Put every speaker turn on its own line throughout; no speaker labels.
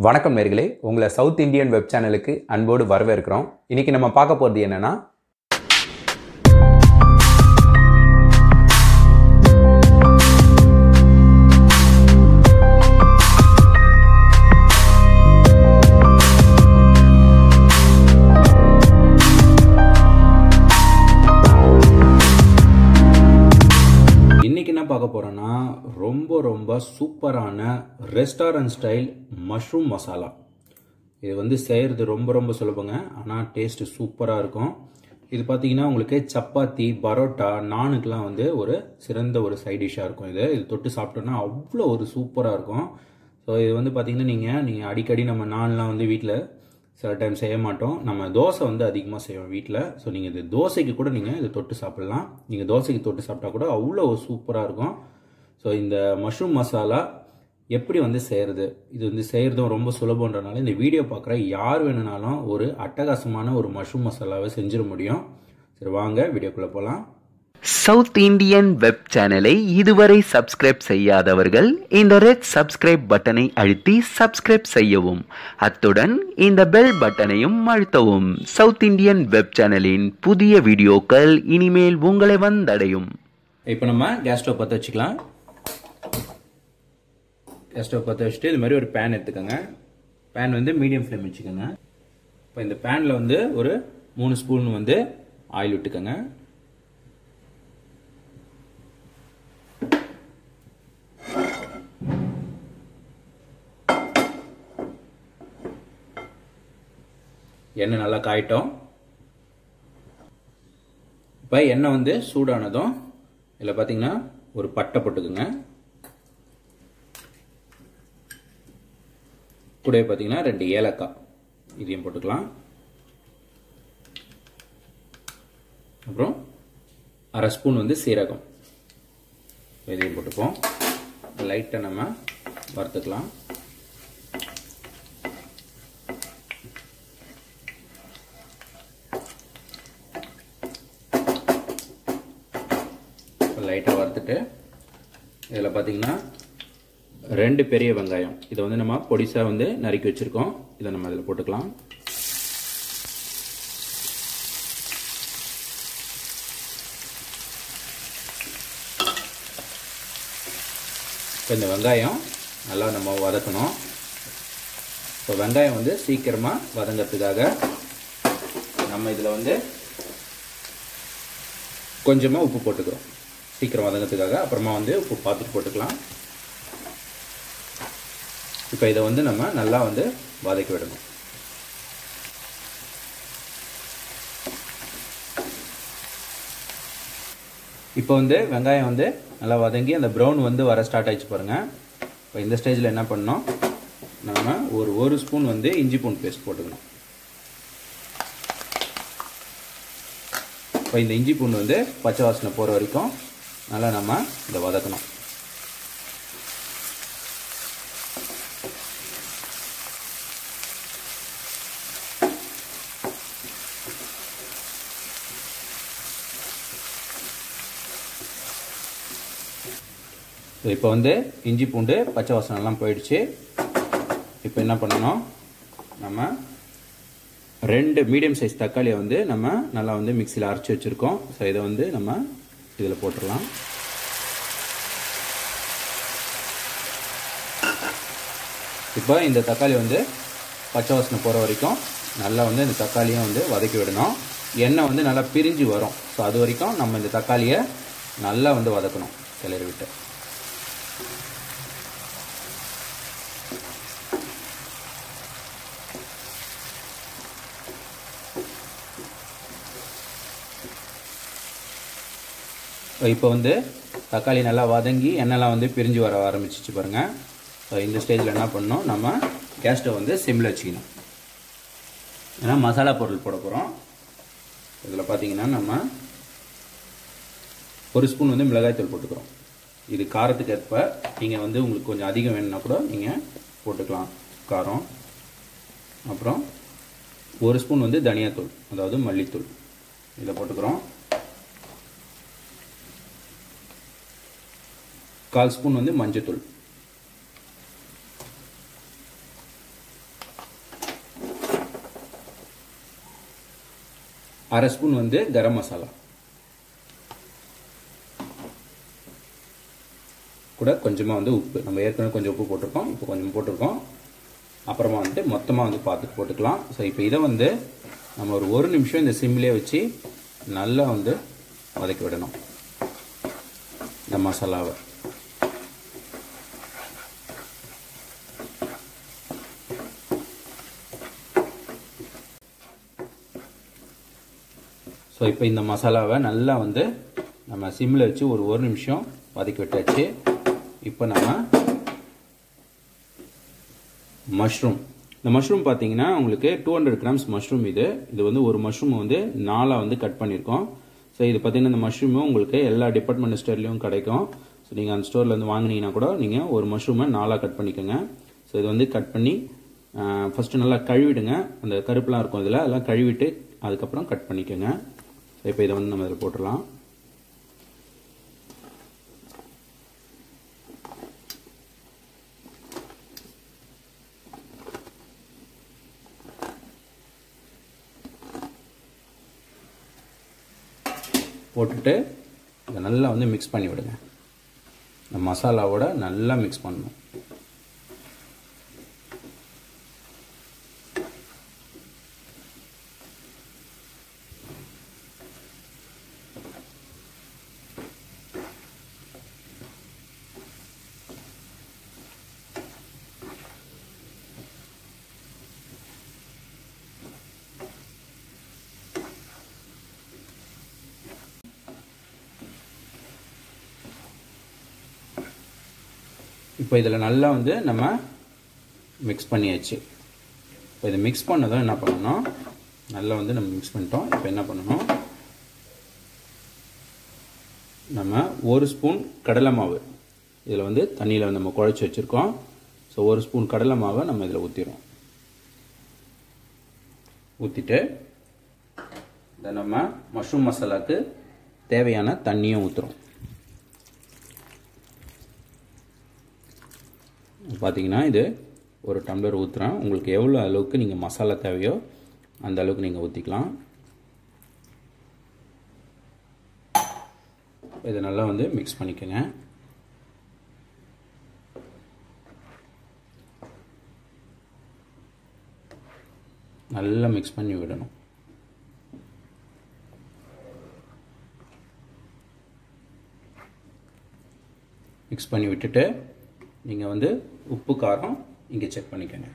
வணக்கம் நேர்களே. உங்களை சவுத் இந்தியன் வெப் சேனலுக்கு அன்போடு வரவேற்கிறோம். இன்றைக்கி நம்ம பார்க்க போகிறது என்னன்னா பார்க்க ரொம்ப ரொம்ப சூப்பரான ரெஸ்டாரண்ட் ஸ்டைல் மஷ்ரூம் மசாலா இது வந்து செய்கிறது ரொம்ப ரொம்ப சுலபங்க. ஆனால் டேஸ்ட்டு சூப்பராக இருக்கும். இது பார்த்தீங்கன்னா உங்களுக்கு சப்பாத்தி பரோட்டா நானுக்கெலாம் வந்து ஒரு சிறந்த ஒரு சைட் டிஷ்ஷாக இருக்கும் இது. இது தொட்டு சாப்பிட்டோன்னா அவ்வளோ ஒரு சூப்பராக இருக்கும். ஸோ இது வந்து பார்த்தீங்கன்னா நீங்கள் நீங்கள் அடிக்கடி நம்ம நான்லாம் வந்து வீட்டில் சில டைம் செய்ய மாட்டோம். நம்ம தோசை வந்து அதிகமாக செய்வோம் வீட்டில் ஸோ நீங்கள் இது தோசைக்கு கூட நீங்கள் இது தொட்டு சாப்பிட்லாம். நீங்கள் தோசைக்கு தொட்டு சாப்பிட்டா கூட அவ்வளோ சூப்பராக இருக்கும். ஸோ இந்த மஷ்ரூம் மசாலா எப்படி வந்து செய்கிறது இது வந்து செய்கிறதும் ரொம்ப சுலபன்றனால இந்த வீடியோ பார்க்குற யார் வேணுனாலும் ஒரு அட்டகாசமான ஒரு மஷ்ரூம் மசாலாவை செஞ்சிட முடியும். சரி வாங்க வீடியோக்குள்ளே போகலாம்
சவுத் இந்தியன் வெப் சேனலை இதுவரை சப்ஸ்கிரைப் செய்யாதவர்கள் இந்த ரெட் சப்ஸ்கிரைப் பட்டனை அழுத்தி சப்ஸ்கிரைப் செய்யவும். அத்துடன் இந்த பெல் பட்டனையும் அழுத்தவும். சவுத் இந்தியன் வெப் சேனலின் புதிய வீடியோக்கள் இனிமேல் உங்களை வந்தடையும்.
இப்போ நம்ம கேஸ் ஸ்டவ் பற்ற வச்சுக்கலாம். கேஸ் ஸ்டவ் பற்ற வச்சுட்டு இது மாதிரி ஒரு பேன் எடுத்துக்கோங்க. பேன் வந்து மீடியம் ஃப்ளேம் வச்சுக்கோங்க. இப்போ இந்த பேனில் வந்து ஒரு மூணு ஸ்பூன் வந்து ஆயில் விட்டுக்கோங்க எண்ணெய் நல்லா காயிட்டோம். இப்போ எண்ணெய் வந்து சூடானதும் இதில் பார்த்தீங்கன்னா ஒரு பட்டை போட்டுக்குங்க. கூட பார்த்தீங்கன்னா ரெண்டு ஏலக்காய் இதையும் போட்டுக்கலாம். அப்புறம் அரை ஸ்பூன் வந்து சீரகம் இதையும் போட்டுப்போம். லைட்டாக நம்ம வறுத்துக்கலாம். போட்டு இதில் பார்த்தீங்கன்னா ரெண்டு பெரிய வெங்காயம். இதை வந்து நம்ம பொடிசாக வந்து நறுக்கி வச்சுருக்கோம். இதை நம்ம இதில் போட்டுக்கலாம். இப்போ இந்த வெங்காயம் நல்லா நம்ம வதக்கணும். இப்போ வெங்காயம் வந்து சீக்கிரமாக வதங்கிறதுக்காக நம்ம இதில் வந்து கொஞ்சமாக உப்பு போட்டுக்கிறோம். சீக்கிரம் வதங்கிறதுக்காக அப்புறமா வந்து உப்பு பார்த்துட்டு போட்டுக்கலாம். இப்போ இதை வந்து நம்ம நல்லா வந்து வதக்கி விடணும். இப்போ வந்து வெங்காயம் வந்து நல்லா வதங்கி அந்த ப்ரௌன் வந்து வர ஸ்டார்ட் ஆகிடுச்சு பாருங்கள் இப்போ இந்த ஸ்டேஜில் என்ன பண்ணோம் நம்ம ஒரு ஒரு ஸ்பூன் வந்து இஞ்சி பூண்டு பேஸ்ட் போட்டுக்கணும். இப்போ இந்த இஞ்சி பூண்டு வந்து பச்சை வாசனை போகிற வரைக்கும் நல்லா நம்ம இதை வதக்கணும். இப்போ வந்து இஞ்சி பூண்டு பச்சை வாசனைலாம் போயிடுச்சு. இப்போ என்ன பண்ணணும்? நம்ம ரெண்டு மீடியம் சைஸ் தக்காளியை வந்து நம்ம நல்லா வந்து மிக்சியில் அரைச்சி வச்சுருக்கோம். ஸோ இதை வந்து நம்ம இதில் போட்டுடலாம். இப்போ இந்த தக்காளி வந்து பச்சை வாசனை போகிற வரைக்கும் நல்லா வந்து இந்த தக்காளியை வந்து வதக்கி விடணும். எண்ணெய் வந்து நல்லா பிரிஞ்சு வரும். ஸோ அது வரைக்கும் நம்ம இந்த தக்காளியை நல்லா வந்து வதக்கணும் கிளறி விட்டு. இப்போ வந்து தக்காளி நல்லா வதங்கி எண்ணெய்லாம் வந்து பிரிஞ்சு வர ஆரம்பிச்சிச்சு பாருங்கள் இந்த ஸ்டேஜில் என்ன பண்ணணும்? நம்ம கேஸ் ஸ்டவ் வந்து சிம்மில் வச்சுக்கணும். ஏன்னா மசாலா பொருள் போட போகிறோம் இதில் பார்த்தீங்கன்னா நம்ம ஒரு ஸ்பூன் வந்து மிளகாய்த்தூள் போட்டுக்கிறோம். இது காரத்துக்கு ஏற்ப நீங்கள் வந்து உங்களுக்கு கொஞ்சம் அதிகம் வேணும்னா கூட நீங்கள் போட்டுக்கலாம். காரம். அப்புறம் ஒரு ஸ்பூன் வந்து தனியாத்தூள் அதாவது மல்லித்தூள். இதை போட்டுக்கிறோம். கால் ஸ்பூன் வந்து மஞ்சத்தூள். அரை ஸ்பூன் வந்து கரம் மசாலா. கூட கொஞ்சமாக வந்து உப்பு. நம்ம ஏற்கனவே கொஞ்சம் உப்பு போட்டிருக்கோம். இப்போ கொஞ்சம் போட்டிருக்கோம். அப்புறமா வந்துட்டு மொத்தமாக வந்து பார்த்துட்டு போட்டுக்கலாம். ஸோ இப்போ இதை வந்து நம்ம ஒரு ஒரு நிமிஷம் இந்த சிம்லேயே வச்சு நல்லா வந்து வதக்கி விடணும். இந்த மசாலாவை. ஸோ இப்போ இந்த மசாலாவை நல்லா வந்து நம்ம சிம்மில் வச்சு ஒரு ஒரு நிமிஷம் வதக்கி விட்டாச்சு. இப்போ நம்ம மஷ்ரூம் இந்த மஷ்ரூம் பார்த்தீங்கன்னா உங்களுக்கு டூ ஹண்ட்ரட் கிராம்ஸ் மஷ்ரூம் இது. இது வந்து ஒரு மஷ்ரூம் வந்து நாலாக வந்து கட் பண்ணியிருக்கோம் ஸோ இது பார்த்தீங்கன்னா இந்த மஷ்ரூமும் உங்களுக்கு எல்லா டிபார்ட்மெண்ட் ஸ்டோர்லேயும் கிடைக்கும். ஸோ நீங்கள் அந்த ஸ்டோரில் வந்து வாங்கினீங்கன்னா கூட நீங்கள் ஒரு மஷ்ரூமை நாலாக கட் பண்ணிக்கோங்க. ஸோ இது வந்து கட் பண்ணி ஃபஸ்ட்டு நல்லா கழுவிடுங்க. அந்த கருப்புலாம் இருக்கும் இதில் அதெல்லாம் கழுவிட்டு அதுக்கப்புறம் கட் பண்ணிக்கோங்க. இப்போ இதை வந்து நம்ம இதில் போட்டுடலாம். போட்டுட்டு இதை நல்லா வந்து மிக்ஸ் பண்ணி விடுங்க. இந்த மசாலாவோட நல்லா மிக்ஸ் பண்ணணும். இப்போ இதில் நல்லா வந்து நம்ம மிக்ஸ் பண்ணியாச்சு. இப்போ இதை மிக்ஸ் பண்ணதும் என்ன பண்ணணும்? நல்லா வந்து நம்ம மிக்ஸ் பண்ணிட்டோம். இப்போ என்ன பண்ணணும்? நம்ம ஒரு ஸ்பூன் கடலை மாவு. இதில் வந்து தண்ணியில் நம்ம குழச்சி வச்சுருக்கோம். ஸோ ஒரு ஸ்பூன் கடலை மாவை நம்ம இதில் ஊற்றிடுவோம் ஊற்றிட்டு இதை நம்ம மஷ்ரூம் மசாலாவுக்கு தேவையான தண்ணியும் ஊற்றுறோம் பார்த்தீங்கன்னா இது ஒரு டம்ளர் ஊற்றுறேன் உங்களுக்கு எவ்வளோ அளவுக்கு நீங்கள் மசாலா தேவையோ அந்த அளவுக்கு நீங்கள் ஊற்றிக்கலாம் இதை நல்லா வந்து மிக்ஸ் பண்ணிக்கோங்க. நல்லா மிக்ஸ் பண்ணி விடணும். மிக்ஸ் பண்ணி விட்டுட்டு நீங்கள் வந்து உப்பு காரம் இங்கே செக் பண்ணிக்கோங்க.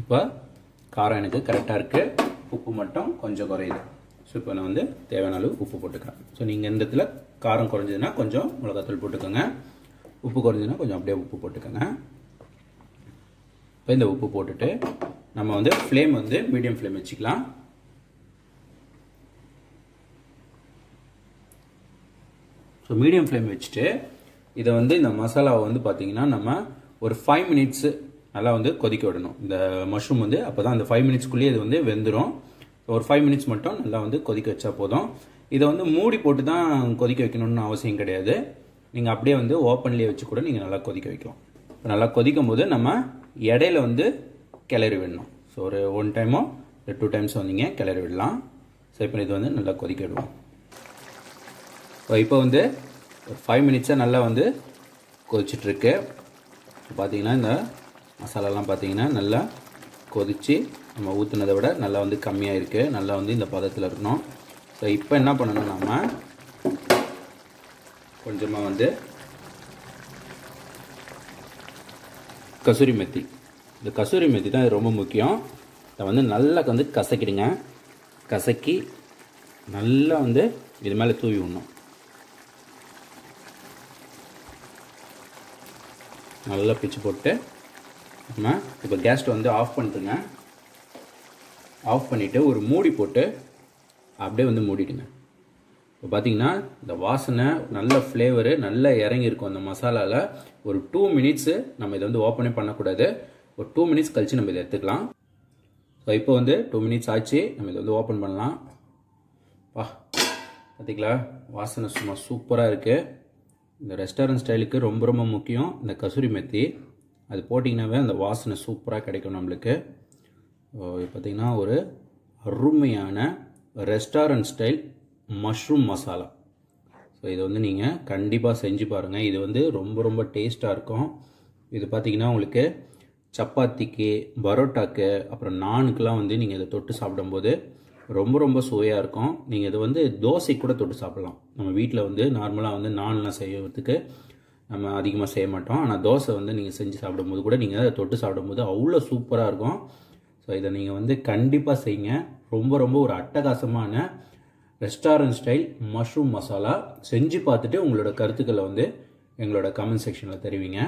இப்போ காரம் எனக்கு கரெக்டாக இருக்குது உப்பு மட்டும் கொஞ்சம் குறையுது. ஸோ இப்போ நான் வந்து தேவையான அளவு உப்பு போட்டுக்கிறேன். ஸோ நீங்கள் இந்த இடத்துல காரம் குறைஞ்சதுன்னா கொஞ்சம் மிளகாத்தூள் போட்டுக்கோங்க. உப்பு குறைஞ்சதுன்னா கொஞ்சம் அப்படியே உப்பு போட்டுக்கோங்க. இப்போ இந்த உப்பு போட்டுட்டு நம்ம வந்து ஃப்ளேம் வந்து மீடியம் ஃப்ளேம் வச்சுக்கலாம். ஸோ மீடியம் ஃப்ளேம் வச்சுட்டு இதை வந்து இந்த மசாலாவை வந்து பார்த்தீங்கன்னா நம்ம ஒரு ஃபைவ் மினிட்ஸு நல்லா வந்து கொதிக்க விடணும். இந்த மஷ்ரூம் வந்து அப்போ தான் அந்த ஃபைவ் மினிட்ஸ்க்குள்ளேயே இது வந்து வெந்துடும் ஒரு ஃபைவ் மினிட்ஸ் மட்டும் நல்லா வந்து கொதிக்க வச்சா போதும். இதை வந்து மூடி போட்டு தான் கொதிக்க வைக்கணும்னு அவசியம் கிடையாது. நீங்கள் அப்படியே வந்து ஓப்பன்லேயே வச்சு கூட நீங்கள் நல்லா கொதிக்க வைக்கலாம். இப்போ நல்லா கொதிக்கும் போது நம்ம இடையில வந்து கிளறி விடணும். ஸோ ஒரு ஒன் டைமோ இல்லை டூ டைம்ஸ் வந்தீங்க கிளறி விடலாம். ஸோ இப்போ இது வந்து நல்லா கொதிக்க விடுவோம். ஸோ இப்போ வந்து ஒரு ஃபைவ் மினிட்ஸாக நல்லா வந்து கொதிச்சிட்ருக்கு. பார்த்தீங்கன்னா இந்த மசாலாலாம் பார்த்தீங்கன்னா நல்லா கொதித்து நம்ம ஊற்றுனதை விட நல்லா வந்து கம்மியாக இருக்குது நல்லா வந்து இந்த பதத்தில் இருக்கணும். ஸோ இப்போ என்ன பண்ணணும் நம்ம கொஞ்சமாக வந்து கசூரி மெத்தி. இந்த கசூரி மெத்தி தான் இது ரொம்ப முக்கியம். இதை வந்து நல்லா வந்து கசக்கிடுங்க. கசக்கி நல்லா வந்து இது மேலே தூவி விடணும். நல்லா பிச்சு போட்டு நம்ம இப்போ கேஸ்ட்டை வந்து ஆஃப் பண்ணிட்டுங்க. ஆஃப் பண்ணிவிட்டு ஒரு மூடி போட்டு அப்படியே வந்து மூடிடுங்க. இப்போ பார்த்தீங்கன்னா இந்த வாசனை நல்ல ஃப்ளேவரு நல்லா இறங்கியிருக்கும் அந்த மசாலாவில் ஒரு டூ மினிட்ஸு நம்ம இதை வந்து ஓப்பனே பண்ணக்கூடாது. ஒரு டூ மினிட்ஸ் கழித்து நம்ம இதை எடுத்துக்கலாம். ஸோ இப்போ வந்து டூ மினிட்ஸ் ஆச்சு. நம்ம இதை வந்து ஓப்பன் பண்ணலாம். பா பார்த்திங்களா வாசனை சும்மா சூப்பராக இருக்குது இந்த ரெஸ்டாரண்ட் ஸ்டைலுக்கு ரொம்ப ரொம்ப முக்கியம். இந்த கசூரி மெத்தி. அது போட்டிங்கனாவே அந்த வாசனை சூப்பராக கிடைக்கும் நம்மளுக்கு. இது பார்த்திங்கன்னா ஒரு அருமையான restaurant style mushroom masala so இதை வந்து நீங்கள் கண்டிப்பாக செஞ்சு பாருங்கள் இது வந்து ரொம்ப ரொம்ப டேஸ்ட்டாக இருக்கும். இது பார்த்திங்கன்னா உங்களுக்கு சப்பாத்திக்கு பரோட்டாக்கு அப்புறம் நானுக்கெலாம் வந்து நீங்கள் இதை தொட்டு சாப்பிடும்போது ரொம்ப ரொம்ப சுவையாக இருக்கும். நீங்கள் இதை வந்து தோசை கூட தொட்டு சாப்பிட்லாம். நம்ம வீட்டில் வந்து நார்மலாக வந்து நான்லாம் செய்யறதுக்கு நம்ம அதிகமாக செய்ய மாட்டோம். ஆனால் தோசை வந்து நீங்கள் செஞ்சு சாப்பிடும்போது கூட நீங்கள் அதை தொட்டு சாப்பிடும்போது அவ்வளோ சூப்பராக இருக்கும். ஸோ இதை நீங்கள் வந்து கண்டிப்பாக செய்யுங்க. ரொம்ப ரொம்ப ஒரு அட்டகாசமான ரெஸ்டாரண்ட் ஸ்டைல் மஷ்ரூம் மசாலா செஞ்சு பார்த்துட்டு உங்களோட கருத்துக்களை வந்து எங்களோட கமெண்ட் செக்ஷனில் தெரிவிங்க.